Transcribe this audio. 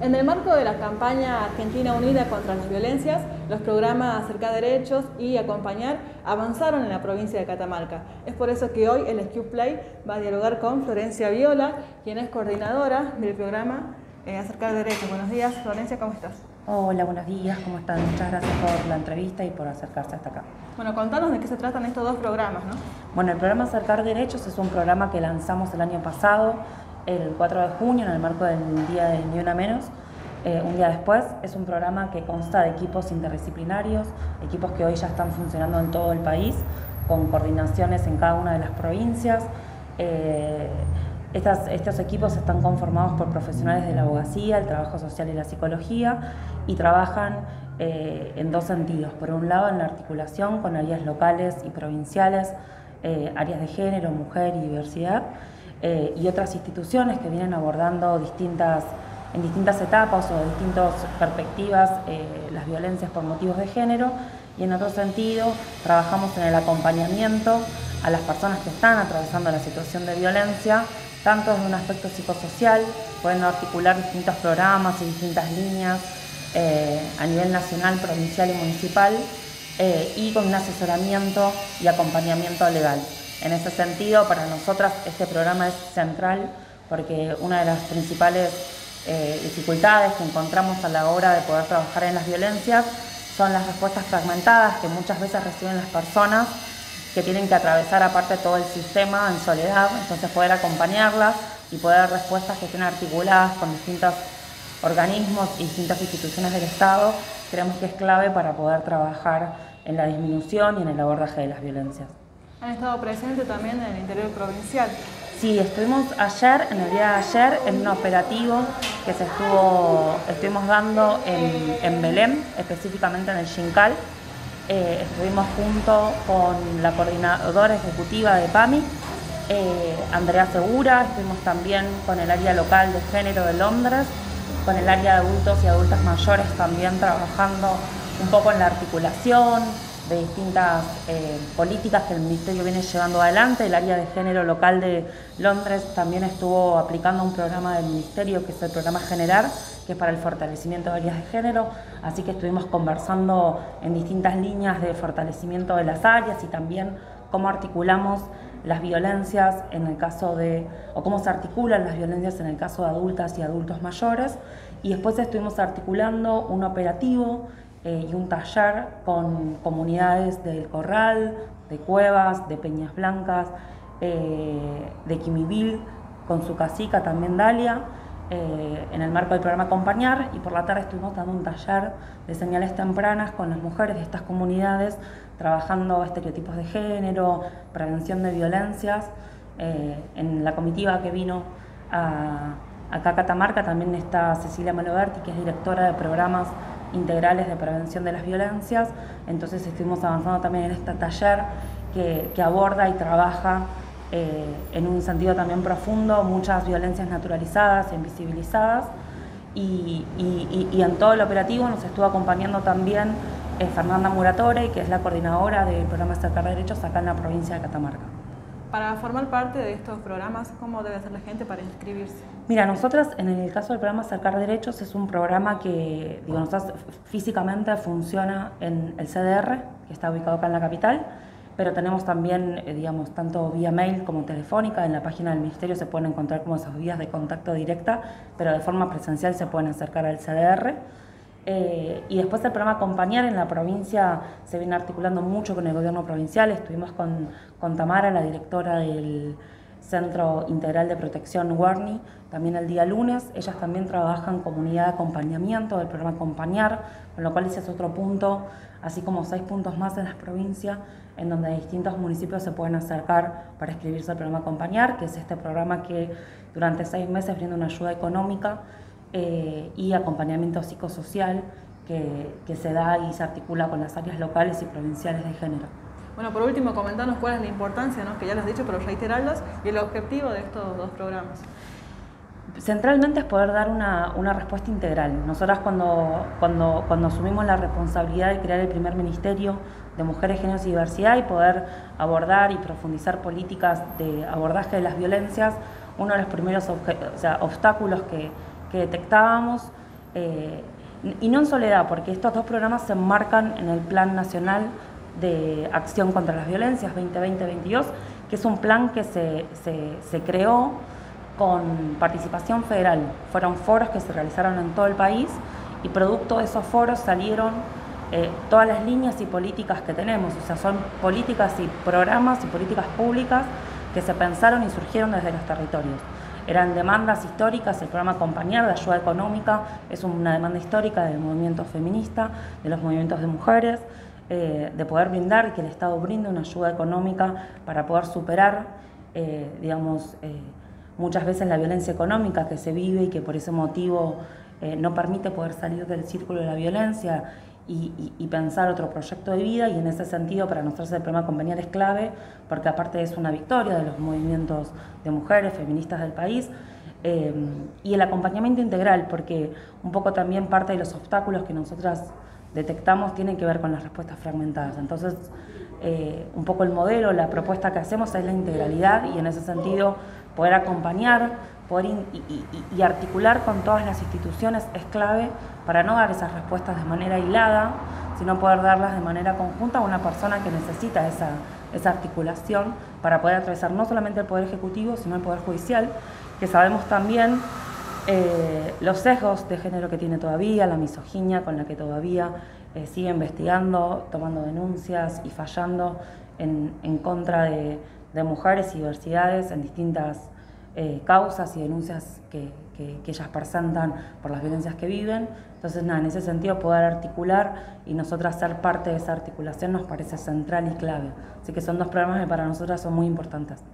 En el marco de la campaña Argentina Unida contra las Violencias, los programas Acercar Derechos y Acompañar avanzaron en la provincia de Catamarca. Es por eso que hoy el SQ Play va a dialogar con Florencia Viola, quien es coordinadora del programa eh, Acercar Derechos. Buenos días, Florencia, ¿cómo estás? Hola, buenos días, ¿cómo están? Muchas gracias por la entrevista y por acercarse hasta acá. Bueno, contanos de qué se tratan estos dos programas, ¿no? Bueno, el programa Acercar Derechos es un programa que lanzamos el año pasado, el 4 de junio, en el marco del Día de Ni Una Menos. Eh, un día después, es un programa que consta de equipos interdisciplinarios, equipos que hoy ya están funcionando en todo el país, con coordinaciones en cada una de las provincias. Eh, estos equipos están conformados por profesionales de la abogacía, el trabajo social y la psicología y trabajan eh, en dos sentidos. Por un lado, en la articulación con áreas locales y provinciales, áreas de género, mujer y diversidad, eh, y otras instituciones que vienen abordando distintas, en distintas etapas o distintas perspectivas las violencias por motivos de género. Y en otro sentido, trabajamos en el acompañamiento a las personas que están atravesando la situación de violencia tanto desde un aspecto psicosocial, pueden articular distintos programas y distintas líneas eh, a nivel nacional, provincial y municipal, eh, y con un asesoramiento y acompañamiento legal. En ese sentido, para nosotras este programa es central porque una de las principales eh, dificultades que encontramos a la hora de poder trabajar en las violencias son las respuestas fragmentadas que muchas veces reciben las personas que tienen que atravesar aparte todo el sistema en soledad, entonces poder acompañarlas y poder dar respuestas que estén articuladas con distintos organismos y distintas instituciones del Estado, creemos que es clave para poder trabajar en la disminución y en el abordaje de las violencias. Han estado presentes también en el interior provincial. Sí, estuvimos ayer, en el día de ayer, en un operativo que se estuvo, estuvimos dando en, en Belén, específicamente en el Xincal, eh, estuvimos junto con la coordinadora ejecutiva de PAMI, eh, Andrea Segura, estuvimos también con el área local de género de Londres, con el área de adultos y adultas mayores también trabajando un poco en la articulación de distintas eh, políticas que el Ministerio viene llevando adelante. El área de género local de Londres también estuvo aplicando un programa del Ministerio que es el programa Generar, que es para el fortalecimiento de áreas de género, así que estuvimos conversando en distintas líneas de fortalecimiento de las áreas y también cómo articulamos las violencias en el caso de, o cómo se articulan las violencias en el caso de adultas y adultos mayores. Y después estuvimos articulando un operativo eh, y un taller con comunidades del Corral, de Cuevas, de Peñas Blancas, eh, de Quimivil, con su casica también Dalia, eh, en el marco del programa Acompañar y por la tarde estuvimos dando un taller de señales tempranas con las mujeres de estas comunidades, trabajando estereotipos de género, prevención de violencias. En la comitiva que vino a, acá a Catamarca también está Cecilia Maloberti, que es directora de programas integrales de prevención de las violencias. Entonces estuvimos avanzando también en este taller que, aborda y trabaja eh, en un sentido también profundo, muchas violencias naturalizadas, invisibilizadas, y, en todo el operativo nos estuvo acompañando también eh, Fernanda Muratore, que es la coordinadora del programa Acercar Derechos acá en la provincia de Catamarca. Para formar parte de estos programas, ¿cómo debe hacer la gente para inscribirse? Mira, nosotras en el caso del programa Acercar Derechos es un programa que, digo, físicamente funciona en el CDR, que está ubicado acá en la capital, pero tenemos también, eh, digamos, tanto vía mail como telefónica, en la página del Ministerio se pueden encontrar como esas vías de contacto directa, pero de forma presencial se pueden acercar al CDR. Eh, y después el programa Acompañar en la provincia se viene articulando mucho con el gobierno provincial, estuvimos con, con Tamara, la directora del Centro Integral de Protección Warney, también el día lunes. Ellas también trabajan comunidad de acompañamiento del programa Acompañar, con lo cual ese es otro punto, así como seis puntos más en la provincia en donde distintos municipios se pueden acercar para inscribirse al programa Acompañar, que es este programa que durante seis meses brinda una ayuda económica eh, y acompañamiento psicosocial que, que, se da y se articula con las áreas locales y provinciales de género. Bueno, por último, comentarnos cuál es la importancia, ¿no? que ya lo has dicho, pero reiterarlos, y el objetivo de estos dos programas. Centralmente es poder dar una, una respuesta integral. Nosotras cuando, cuando, cuando asumimos la responsabilidad de crear el primer ministerio, de mujeres, géneros y diversidad y poder abordar y profundizar políticas de abordaje de las violencias, uno de los primeros obstáculos que, detectábamos eh, y no en soledad, porque estos dos programas se enmarcan en el Plan Nacional de Acción contra las Violencias 2020-22, que es un plan que se, se, creó con participación federal. Fueron foros que se realizaron en todo el país y producto de esos foros salieron eh, todas las líneas y políticas que tenemos. O sea, son políticas y programas y políticas públicas que se pensaron y surgieron desde los territorios. Eran demandas históricas, el programa Acompañar de ayuda económica es una demanda histórica del movimiento feminista, de los movimientos de mujeres, eh, de poder brindar, que el Estado brinde una ayuda económica para poder superar, eh, digamos, eh, muchas veces la violencia económica que se vive y que por ese motivo no permite poder salir del círculo de la violencia y, pensar otro proyecto de vida y en ese sentido para nosotros el programa Acompañar es clave porque aparte es una victoria de los movimientos de mujeres feministas del país eh, y el acompañamiento integral porque un poco también parte de los obstáculos que nosotras detectamos tienen que ver con las respuestas fragmentadas. Entonces, eh, un poco el modelo, la propuesta que hacemos es la integralidad y en ese sentido poder acompañar poder y, articular con todas las instituciones es clave para no dar esas respuestas de manera aislada, sino poder darlas de manera conjunta a una persona que necesita esa, esa articulación para poder atravesar no solamente el Poder Ejecutivo, sino el Poder Judicial, que sabemos también eh, los sesgos de género que tiene todavía, la misoginia con la que todavía eh, sigue investigando, tomando denuncias y fallando en, en contra de mujeres y diversidades en distintas eh, causas y denuncias que, ellas presentan por las violencias que viven. Entonces, nada, en ese sentido poder articular y nosotras ser parte de esa articulación nos parece central y clave. Así que son dos programas que para nosotras son muy importantes.